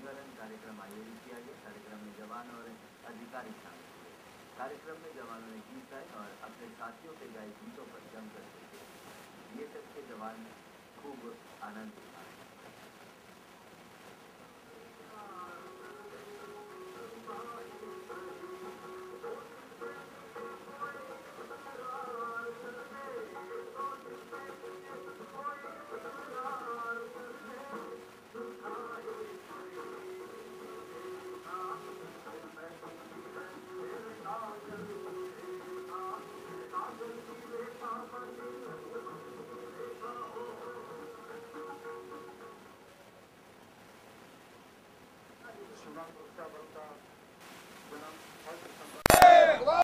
रंगारंग कार्यक्रम आयोजित किया गया। कार्यक्रम में जवान और अधिकारी शामिल हुए। कार्यक्रम में जवानों ने गीत गाए और अपने साथियों के गाय गीतों पर जमकर ये सबके जवान खूब आनंद उठाए। Surround the